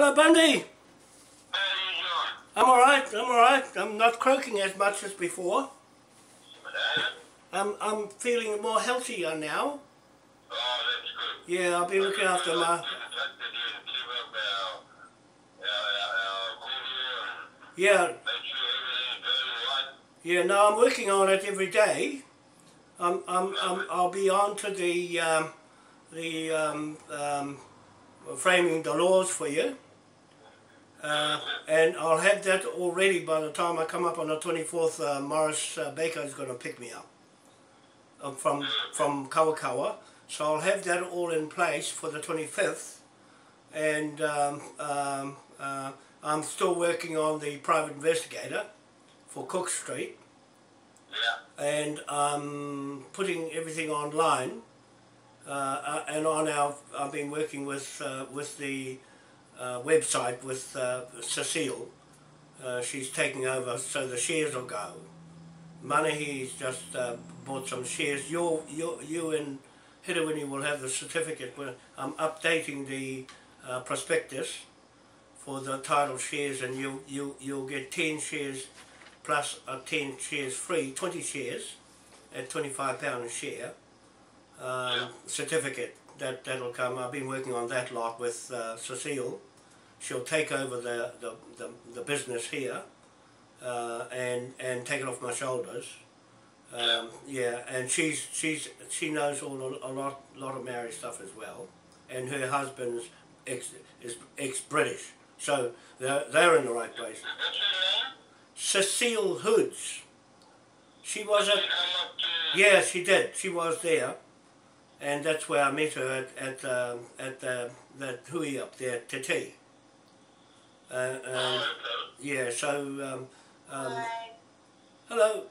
Hello, Bundy. How you doing? I'm alright, I'm alright. I'm not croaking as much as before. Uh, I'm, I'm feeling more healthier now. oh, that's good. Yeah, I'll be looking after my... Cordial and Yeah, make sure right. yeah, no, I'm working on it every day. I'm, I'm, I'm, I'll be on to the, um, the um, um, framing the laws for you. Uh, and I'll have that all ready by the time I come up on the 24th. Uh, Morris uh, Baker is going to pick me up uh, from from Kawakawa. So I'll have that all in place for the 25th. And um, um, uh, I'm still working on the private investigator for Cook Street. Yeah. And I'm putting everything online. Uh, uh, and on our, I've been working with uh, with the uh, website with uh, Cecile. Uh, she's taking over, so the shares will go. Manahi's just uh, bought some shares. You, you, you and Hidawini will have the certificate. I'm updating the uh, prospectus for the title shares, and you, you, you'll get 10 shares plus uh, 10 shares free, 20 shares at £25 a share um, certificate. That, that'll come. I've been working on that lot with uh, Cecile she'll take over the, the, the, the business here uh, and and take it off my shoulders. Um, yeah, and she's she's she knows all a lot lot of Maori stuff as well, and her husband's ex is ex British, so they're they're in the right place. Cecile Hoods. She was to... yeah she did she was there, and that's where I met her at at um, at the that hui up there Te Te. Uh, Oh. Yeah, so, um, um, hello,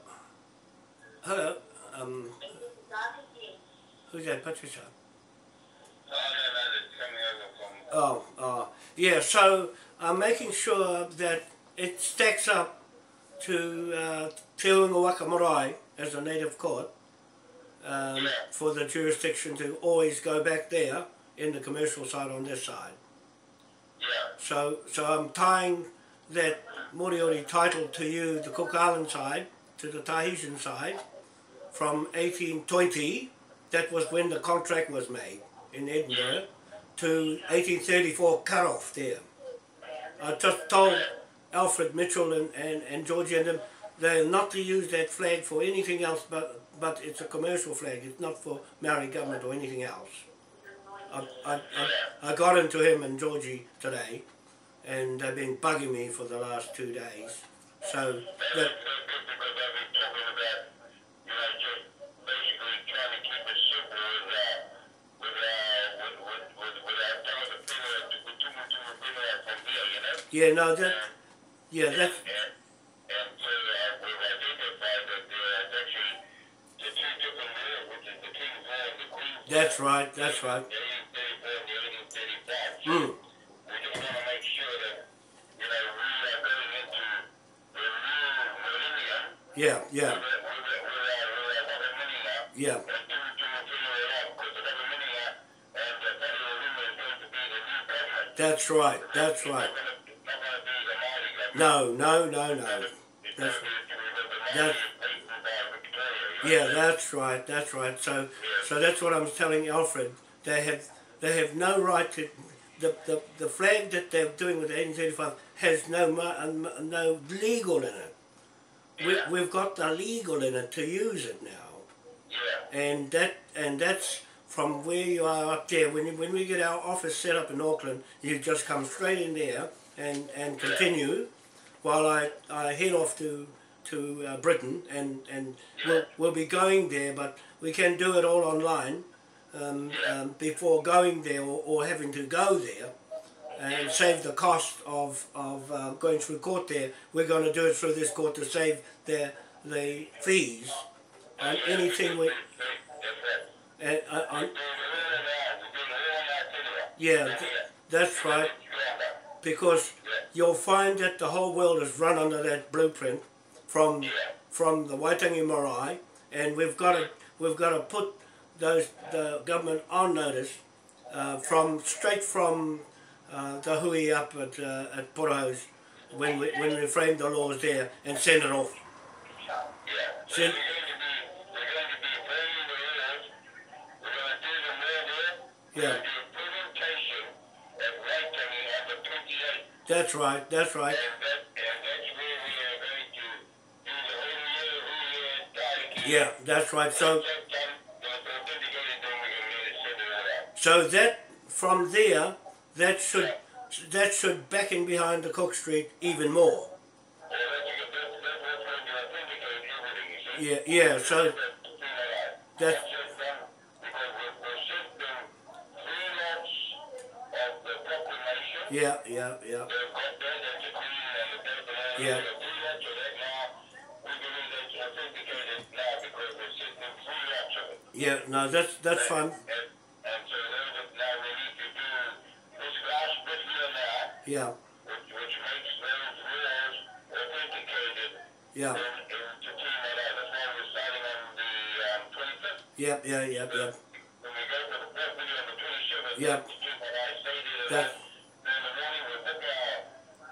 hello, um, who's that, Patricia? Oh, no, no, they're coming over from... Oh, yeah, so I'm making sure that it stacks up to uh, Te Waka Marae as a native court um, for the jurisdiction to always go back there in the commercial side on this side. So, so I'm tying that Moriori title to you, the Cook Island side, to the Tahitian side, from 1820, that was when the contract was made in Edinburgh, to 1834 cut off there. I just told Alfred Mitchell and, and, and Georgie and them, they're not to use that flag for anything else but, but it's a commercial flag, it's not for Maori government or anything else. I, I, I, got into him and Georgie today, and they've been bugging me for the last two days. So that yeah, no, that yeah, that's right, that's right. 1835. Mm. Yeah, yeah, yeah, that's right, that's right. No, no, no, no. That's that's- yeah, that's right, that's right. So, so that's what I'm telling Alfred. They have they have no right to the the, the flag that they're doing with the 1835 has no um, no legal in it. We, Yeah. we've got the legal in it to use it now. Yeah. and that and that's from where you are up there. When you, when we get our office set up in Auckland, you just come straight in there and and continue, while I, I head off to to uh, Britain and and we'll we'll be going there, but we can do it all online um, um, before going there or, or having to go there. And save the cost of, of uh, going through court there. We're going to do it through this court to save the the fees and anything we and uh, yeah th- that's right because you'll find that the whole world is run under that blueprint from from the Waitangi Marae and we've got to we've got to put those the government on notice uh, from straight from uh, the hui up at, uh, at Porohos when we, when we framed the laws there and send it off. Yeah. Send- we're going to be, we're going to be framing the laws. We're going to do them all there. We're Yeah. going to do a presentation at Waitangi on the 28th. That's right, that's right. Yeah, that's right. that's so that from there, that should that should back in behind the Cook Street even more. Well, that's, that's, that's what's going to authenticate everything, you see. Yeah, yeah. So That's the thing I like. That's- That's just done because we're, we're sending three lots of the proclamation. yeah, yeah, yeah, They've got that, that's agreed on Yeah, which, which makes those laws authenticated yeah, in, in to team that out. That's why we're starting on the um, 25th. yeah, yeah, yeah, yeah. When we go for the fourth video on the 27th, Yeah. to do what I stated, and That- then in the morning we'll book our,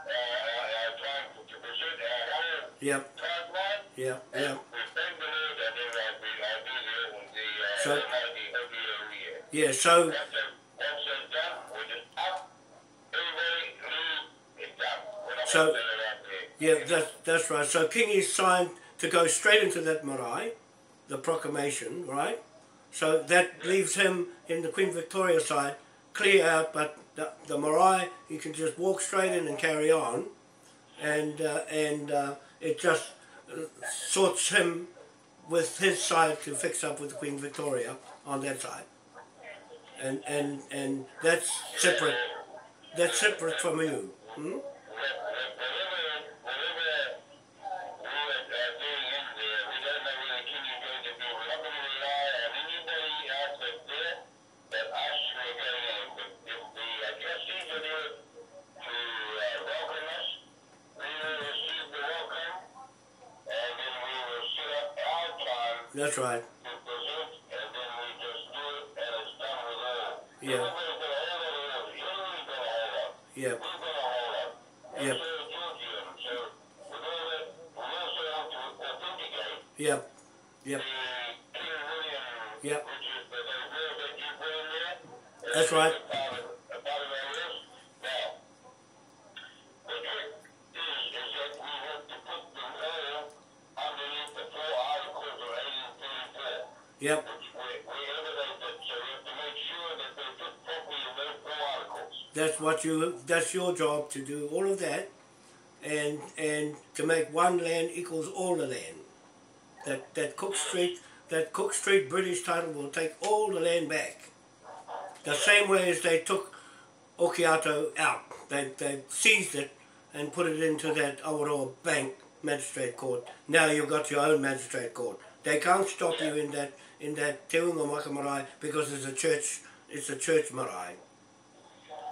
uh, our, our time to present our whole Yeah, timeline. yeah, And yeah. we thank the Lord that then I'll be, I'll do the, the, uh, So- the ODO year. Yeah, so Once that, once that's done, we're just up, everybody, leave, it's done. We're not So- yeah, that's that's right. So Kingy signed to go straight into that marae, the proclamation, right? So that leaves him in the Queen Victoria side clear out, but the, the marae he can just walk straight in and carry on, and uh, and uh, it just uh, sorts him with his side to fix up with Queen Victoria on that side, and and and that's separate. That's separate from you. Hmm? That's right. Yeah. Yeah. Yeah. Yeah. Yeah. Yeah. That's right. That's what you. That's your job to do all of that, and and to make one land equals all the land. That that Cook Street that Cook Street British title will take all the land back. The same way as they took Okiato out. They they seized it and put it into that Awaroa Bank Magistrate Court. Now you've got your own Magistrate Court. They can't stop you in that in that Te Unga because it's a church it's a church marae.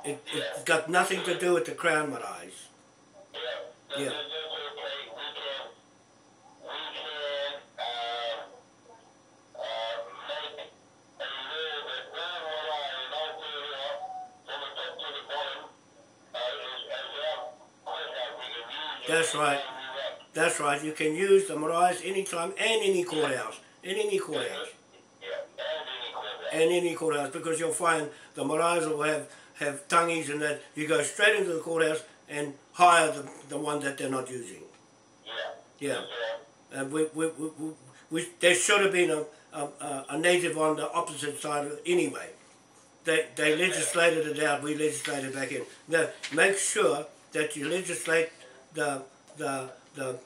It, it's got nothing to do with the Crown maraes. Yeah. That's right. That's right. You can use the maraes anytime and any courthouse. Any courthouse. And any courthouse because you'll find the maraes will have, have tangis and that you go straight into the courthouse and hire the, the one that they're not using. Yeah. And we, we, we, we, we, there should have been a, a, a native on the opposite side of, anyway. They, they legislated it out, we legislated back in. Now, make sure that you legislate the, the, the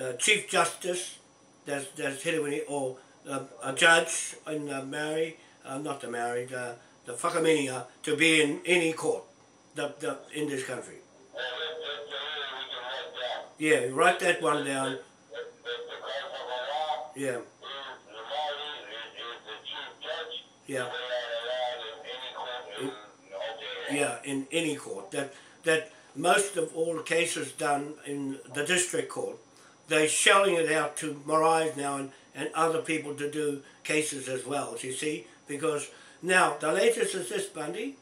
uh, Chief Justice, that's, that's Hiriwini, or uh, a judge in the Maori, uh, not the Maori, the, the Whakaminia, to be in any court the, the, in this country. Yeah, write that one down. Yeah, yeah. Yeah, in any court. That that most of all cases done in the district court, they're shelling it out to Marais now and, and other people to do cases as well, you see? Because now the latest is this, Bundy.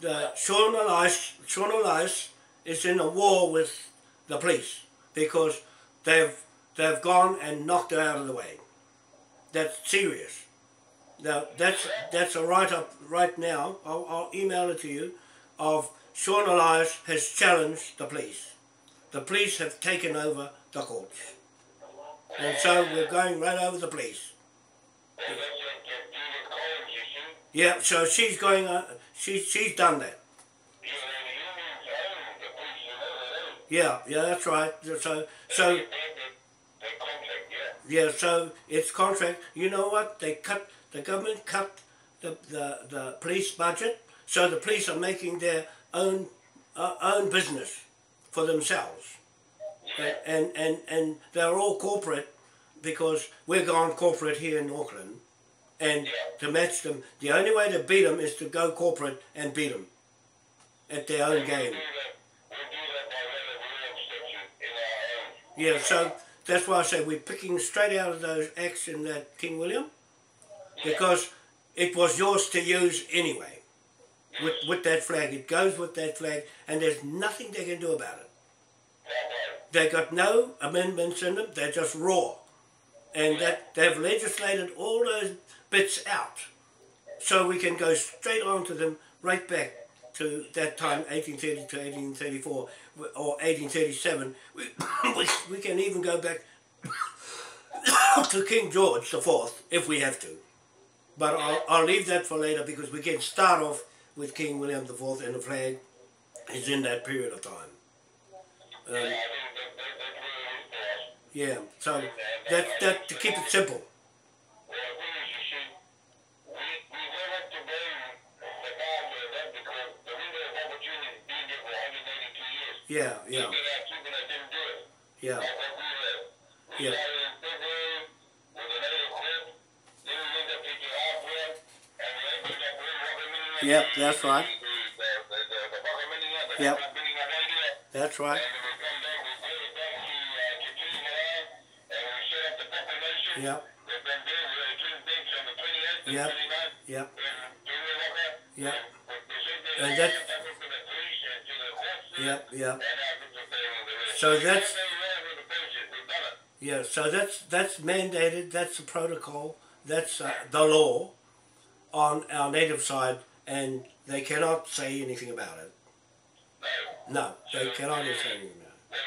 the Sian Elias, Sian Elias is in a war with the police because they've they've gone and knocked her out of the way. That's serious. Now that's that's a write up right now. I'll, I'll email it to you. Of Sian Elias has challenged the police. The police have taken over the courts, and so we're going right over the police. Yeah, so she's going. Uh, she she's done that. Yeah, yeah, that's right. So so yeah. so it's contract. You know what? They cut the government cut the the, the police budget, so the police are making their own uh, own business for themselves, and and and they're all corporate because we're gone corporate here in Auckland, and to match them, the only way to beat them is to go corporate and beat them at their own game. Yeah, so that's why I say we're picking straight out of those acts in that King William, because it was yours to use anyway. With with that flag, it goes with that flag, and there's nothing they can do about it. They've got no amendments in them; they're just raw, and that they've legislated all those bits out, so we can go straight on to them right back to that time, 1830 to 1834 or 1837. We, we, can even go back to King George the Fourth if we have to. But I'll, I'll leave that for later because we can start off with King William the Fourth and the flag is in that period of time. Um, yeah, so that that to keep it simple. Uh, to King Milan, and we set up the proclamation. Yep, They've been there, we had King Bench on the 28th, the Yep. 29th, yep, and Julie Walker. Yep. And they said they And that's- that to the police and to the courts. Yep, yep. And I think that they were the- So that's- They ran with the patient, we've done it. Yeah, so that's that's mandated. That's the protocol. That's uh, the law on our native side, and they cannot say anything about it. No. They cannot say anything about it.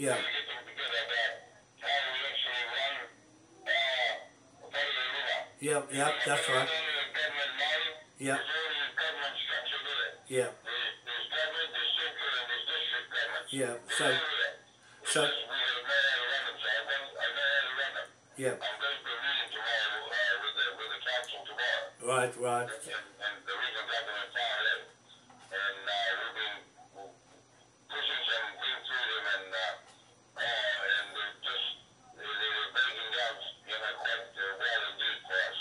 And so I know, I know how to run them. yeah, I'm going to a meeting tomorrow, uh, with the, with the council tomorrow. right, right. And, and the regional government town left. And, uh, we've been pushing some things through them and, uh, uh, and they're just, they, they were breaking out, you know, quite uh, well indeed for us.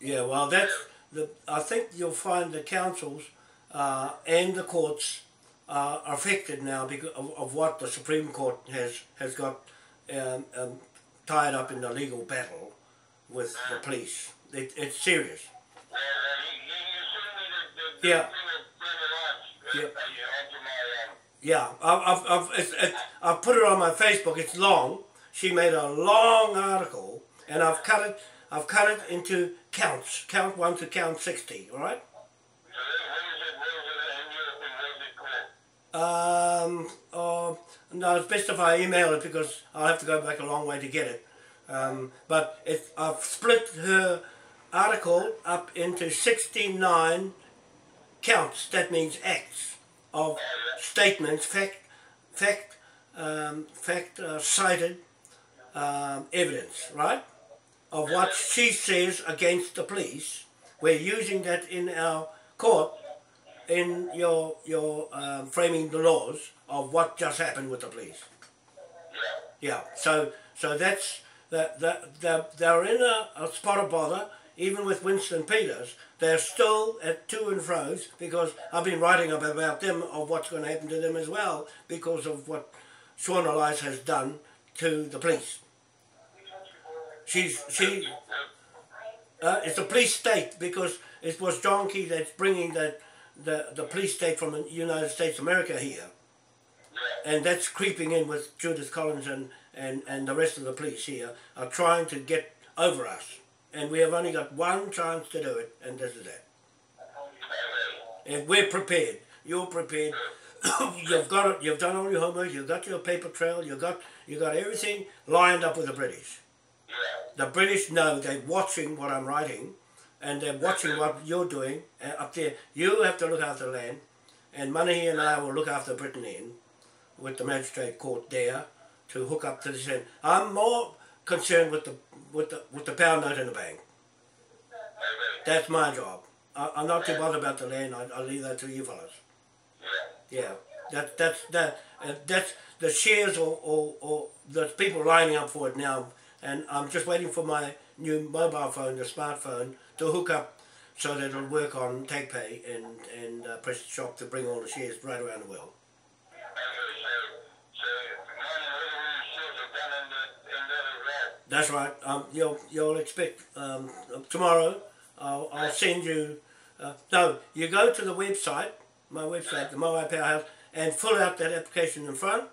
Yeah, well, that's the. I think you'll find the councils uh, and the courts are affected now because of, of what the Supreme Court has has got um, um, tied up in the legal battle with the police. It, it's serious. Uh, Yeah. uh, Yeah. uh, Yeah, I've, I've, I've, it's, it, I've put it on my Facebook. It's long. She made a long article, and I've cut it. I've cut it into counts, count one to count sixty. All right. so that, what is it, what is it, in Europe, and what is it called? Um, uh, no, it's best if I email it because I'll have to go back a long way to get it. Um, but it, I've split her article up into 69 counts. That means acts of statements, fact, fact, um, fact uh, cited um, evidence, right? Of what she says against the police. We're using that in our court in your your um, framing the laws of what just happened with the police. Yeah. So so that's that that they're, they're in a, a spot of bother. Even with Winston Peters, they're still at to and fro's because I've been writing about them of what's going to happen to them as well because of what Sian Elias has done to the police. She's she. Uh, it's a police state because it was John Key that's bringing that the the police state from the United States of America here, and that's creeping in with Judith Collins and, and, and the rest of the police here are trying to get over us, and we have only got one chance to do it, and this is it. And we're prepared. You're prepared. you've got it. You've done all your homework. You've got your paper trail. You've got you got everything lined up with the British. The British know they're watching what I'm writing, and they're watching what you're doing uh, up there. You have to look after the land, and Manahi and I will look after Britain in, with the magistrate court there, to hook up to this end. I'm more concerned with the with the with the pound note in the bank. That's my job. I, I'm not too bothered about the land. I, I'll leave that to you fellas. Yeah. Yeah, that that's that uh, that's the shares or, or, or the people lining up for it now, and I'm just waiting for my new mobile phone, the smartphone, to hook up so that it'll work on TagPay and and uh, shop to bring all the shares right around the world. That's right. Um, you'll you'll expect um, tomorrow. I'll, I'll send you. Uh, no, you go to the website, my website, the Moai Powerhouse, and fill out that application in front.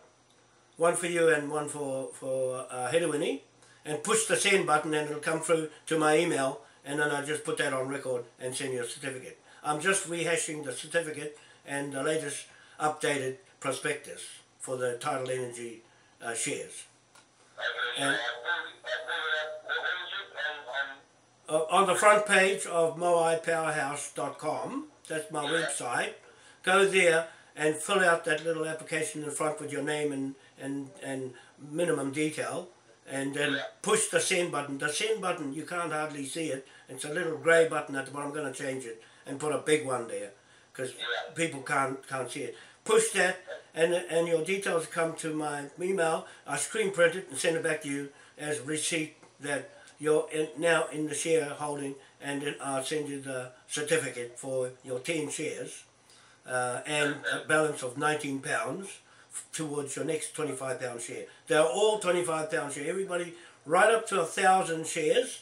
One for you and one for for uh, and push the send button, and it'll come through to my email, and then I just put that on record and send you a certificate. I'm just rehashing the certificate and the latest updated prospectus for the Tidal Energy uh, shares. And- uh, on the front page of moaipowerhouse.com, that's my website, go there and fill out that little application in front with your name and, and, and minimum detail, and then push the send button. The send button, you can't hardly see it. It's a little grey button at the bottom. I'm going to change it and put a big one there because people can't, can't see it. Push that, and, and your details come to my email. I screen print it and send it back to you as receipt that you're in, now in the shareholding, and then I'll send you the certificate for your 10 shares uh, and a balance of 19 pounds towards your next 25 pound share. They're all 25 pound share. Everybody right up to a thousand shares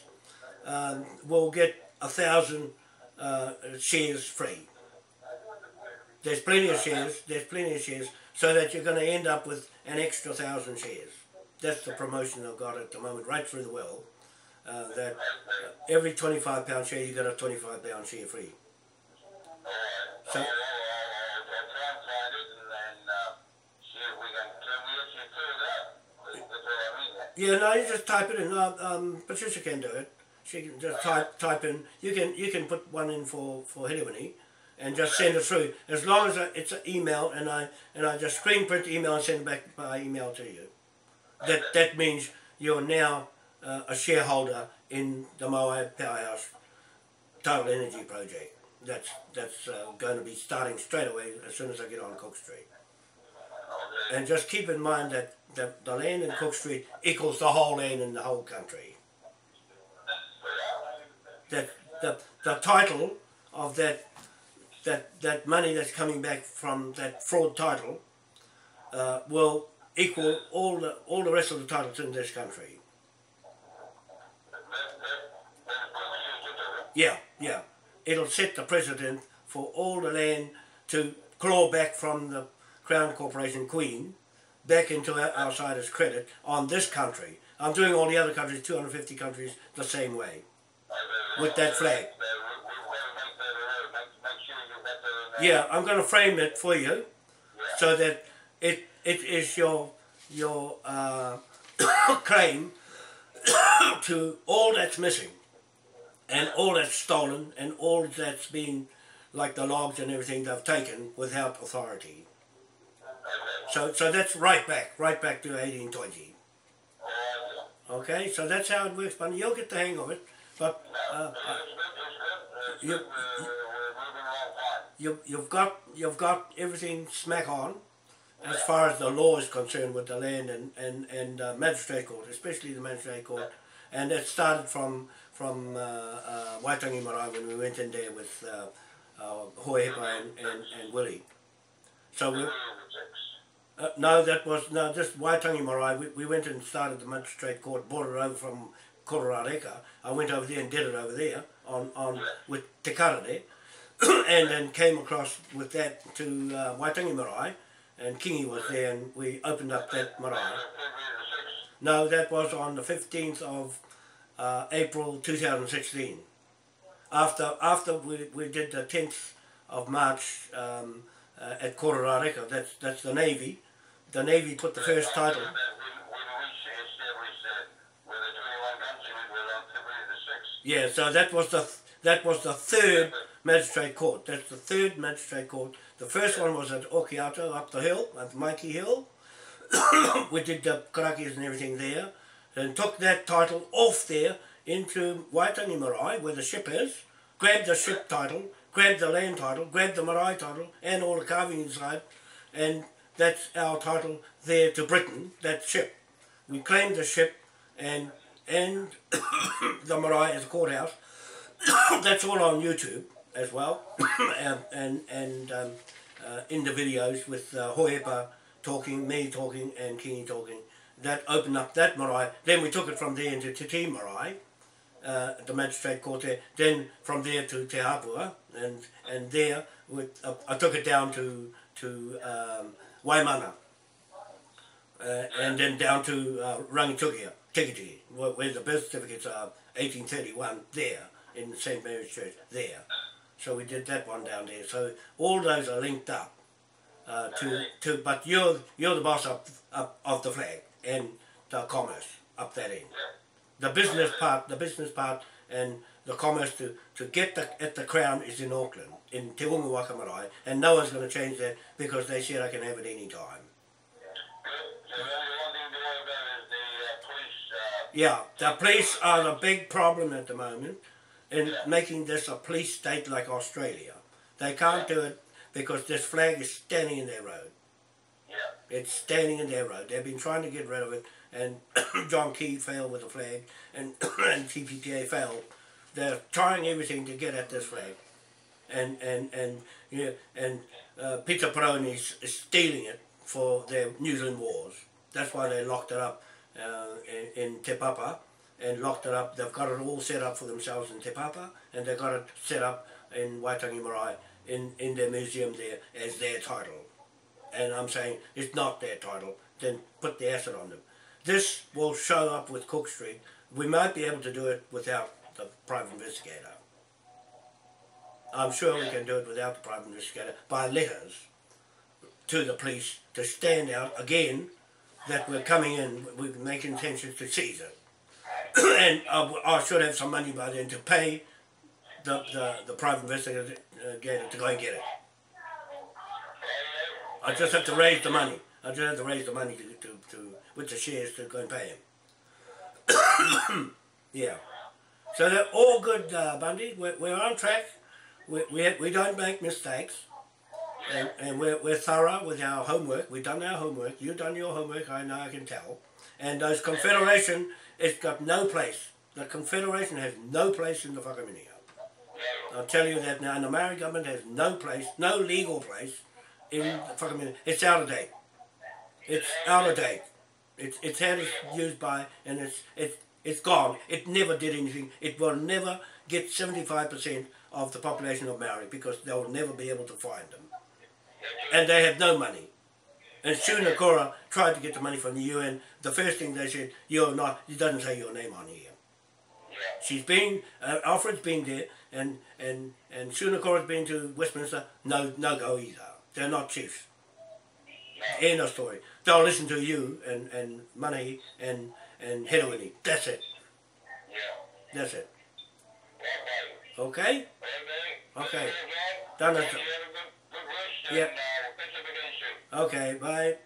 um, will get a thousand uh, shares free. There's plenty of shares. There's plenty of shares, so that you're going to end up with an extra thousand shares. That's the promotion I've got at the moment, right through the world. Uh, that uh, every 25 pound share you get a 25 pound share free. So- I'll, I'll, I'll, I'll try and find it and then, uh, see if we can, can we actually fill it up? That's what I mean. Yeah, no, you just type it in. Um, um, Patricia can do it. She can just type type in. You can you can put one in for for Hedewini, and just send it through. As long as it's an email, and I and I just screen print the email and send it back by email to you. That that means you're now uh, a shareholder in the Moai Powerhouse Tidal Energy Project. That's that's uh, going to be starting straight away as soon as I get on Cook Street. And just keep in mind that the, the land in Cook Street equals the whole land in the whole country. That the, the title of that that that money that's coming back from that fraud title uh, will equal all the all the rest of the titles in this country. Yeah, yeah. It'll set the precedent for all the land to claw back from the Crown Corporation Queen back into outsiders' credit on this country. I'm doing all the other countries, 250 countries, the same way. With that flag. Yeah, I'm going to frame it for you so that it it is your your uh, claim to all that's missing and all that's stolen and all that's been like the logs and everything they've taken without authority. So so that's right back, right back to 1820. Okay, so that's how it works, but you'll get the hang of it. But uh, you, you, you've got you've got everything smack on as far as the law is concerned with the land and and and uh, magistrate court, especially the magistrate court, and it started from from uh, uh, Waitangi Marae when we went in there with uh, uh, Hoepa and, and, and Willie. So we, uh, no, that was no just Waitangi Marae. We, we went and started the magistrate court, brought it over from Kororareka. I went over there and did it over there on, on with Te Karare and then came across with that to uh, Waitangi Marae and Kingi was there and we opened up that marae. No, that was on the 15th of uh, April 2016. After after we, we did the 10th of March um, uh, at Kororareka, that's, that's the Navy. The Navy put the first title. When, when we established that, where the 21 guns unit were on February the 6th. Yeah, so that was the that was the third magistrate court. That's the third magistrate court. The first one was at Okiato up the hill, at Mikey Hill. we did the karakis and everything there, and took that title off there into Waitangi Marae, where the ship is. Grabbed the ship title, grabbed the land title, grabbed the marae title, and all the carving inside, and that's our title there to Britain. That ship. We claimed the ship, and and the marae as a courthouse. that's all on YouTube as well, and and, and um, uh, in the videos with uh, Hoepa talking, me talking, and Kingi talking. That opened up that marae. Then we took it from there into Te Tii Marae, uh, the magistrate court there. Then from there to Te Hapua, and and there with, uh, I took it down to to um, Waimana, uh, and then down to uh, Rangitukia, Tikitiki, where, where the birth certificates are 1831 there in St Mary's Church there. So we did that one down there. So all those are linked up uh, to to. But you're you're the boss up, up of the flag and the commerce up that end. The business part, the business part, and the commerce to, to get the at the crown is in Auckland, in Te Unga Waka Marae, and no one's going to change that because they said I can have it any time. Yeah, the police are the big problem at the moment in making this a police state like Australia. They can't do it because this flag is standing in their road. It's standing in their road. They've been trying to get rid of it, and John Key failed with the flag, and and TPTA failed. They're trying everything to get at this flag, and and and you know, and uh, Peter Peroni is is stealing it for their New Zealand wars. That's why they locked it up uh, in, in Te Papa and locked it up. They've got it all set up for themselves in Te Papa, and they've got it set up in Waitangi Marae in, in their museum there as their title. And I'm saying it's not their title, then put the asset on them. This will show up with Cook Street. We might be able to do it without the private investigator. I'm sure we can do it without the private investigator by letters to the police to stand out again that we're coming in, we make intentions to seize it. and I, I should have some money by then to pay the, the, the private investigator to go and get it. I just have to raise the money. I just have to raise the money to, to, to with the shares to go and pay him. yeah. So they're all good, uh, Bundy. We're, we're on track. We, we, we don't make mistakes. And, and we're, we're thorough with our homework. We've done our homework. You've done your homework. I know, I can tell. And those Confederation, it's got no place. The Confederation has no place in the Whakaminia. I'll tell you that now. And the Maori government has no place, no legal place in the Whakaminia. It's out of date. It's out of date. It's, it's had used by, and it's, it's, it's gone. It never did anything. It will never get 75% of the population of Maori because they'll never be able to find them. And they have no money. And Shuna Kora tried to get the money from the UN. The first thing they said, you're not, it doesn't say your name on here. She's been, uh, Alfred's been there, and, and, and Shuna Kora's been to Westminster, no, no go either. They're not chiefs. End of story. They'll listen to you and, and Manahi and, and Hedowini. That's it. That's it. Okay. Okay? Done it. Yep. Okay. Bye.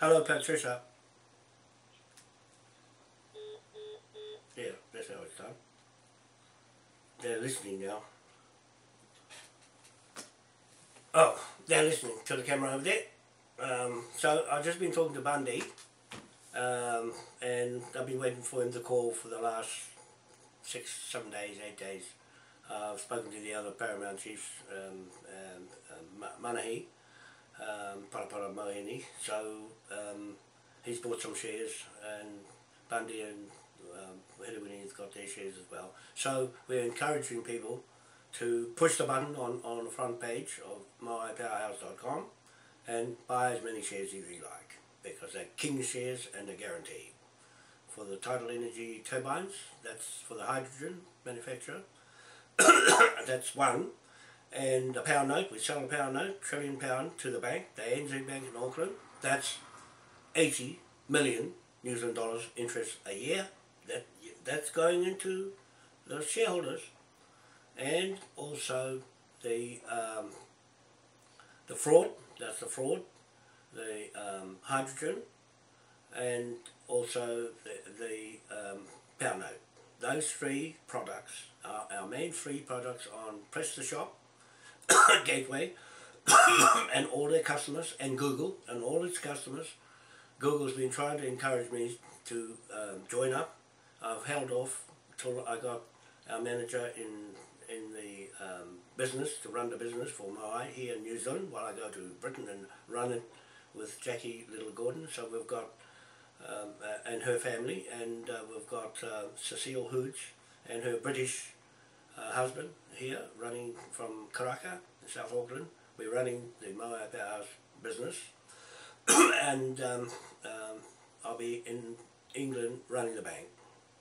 Hello, Patricia. Yeah, that's how it's done. They're listening now. Oh, they're listening to the camera over there. Um, so I've just been talking to Bundy, um, and I've been waiting for him to call for the last six, seven days, eight days. Uh, I've spoken to the other Paramount chiefs, um, um, um, Manahi, um, Parapara Mohini, so um, he's bought some shares, and Bundy and um, Hedewini's got their shares as well. So we're encouraging people to push the button on, on the front page of moaipowerhouse.com and buy as many shares as you like because they're king shares and they're guaranteed. For the tidal energy turbines, that's for the hydrogen manufacturer, that's one. And a pound note, we sell a pound note, trillion pound to the bank, the ANZ Bank in Auckland, that's 80 million New Zealand dollars interest a year. That That's going into the shareholders and also the um, the fraud, that's the fraud, the um, hydrogen and also the, the um, power note. Those three products are our main three products on Press the Shop, Gateway, and all their customers, and Google, and all its customers. Google's been trying to encourage me to um, join up. I've held off till I got our manager in in the um, business to run the business for Mai here in New Zealand while I go to Britain and run it with Jackie Little Gordon. So we've got um, uh, and her family, and uh, we've got uh, Cecile Hooge and her British uh, husband here running from Karaka in South Auckland. We're running the Moai Powerhouse business, and um, um, I'll be in England running the bank,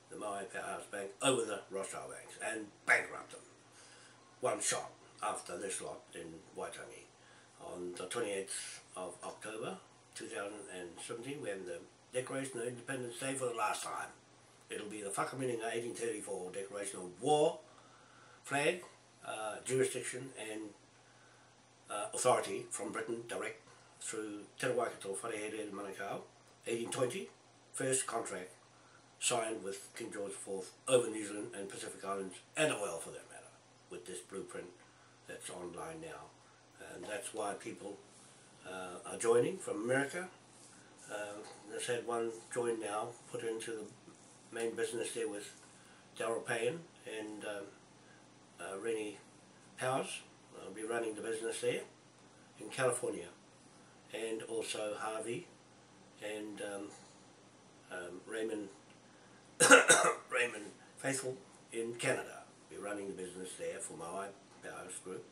the Moai Powerhouse Bank, over the Rothschild banks, and bankrupt them. One shot after this lot in Waitangi on the 28th of October 2017. We have the Declaration of Independence Day for the last time. It'll be the Whakaminenga 1834 Declaration of War, flag, uh, jurisdiction and uh, authority from Britain direct through Te Rawaikato Wharehere in Manukau, 1820, first contract signed with King George IV over New Zealand and Pacific Islands and world for matter, with this blueprint that's online now. And that's why people uh, are joining from America, uh, there's had one join now, put into the main business there with Daryl Payne and um, uh, Rennie Powers. I'll be running the business there in California and also Harvey and um, um, Raymond Raymond Faithful in Canada. Be running the business there for my Powers Group.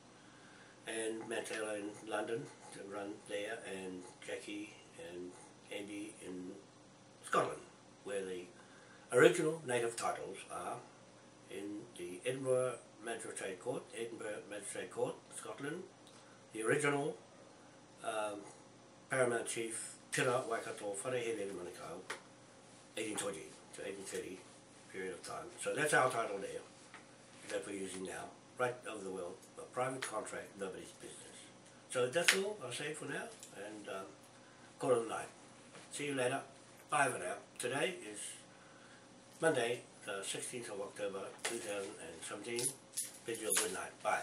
And Matt in London to run there and Jackie and Andy in Scotland, where the original native titles are in the Edinburgh Magistrate Court, Edinburgh Magistrate Court, Scotland, the original um, Paramount Chief Tira Waikato Wharehere Manukau, 1820 to 1830 period of time. So that's our title there that we're using now, right over the world, a private contract, nobody's business. So that's all I'll say for now, and um, call it a night. See you later. Bye for now. Today is Monday, the 16th of October 2017. Bid you a good night. Bye.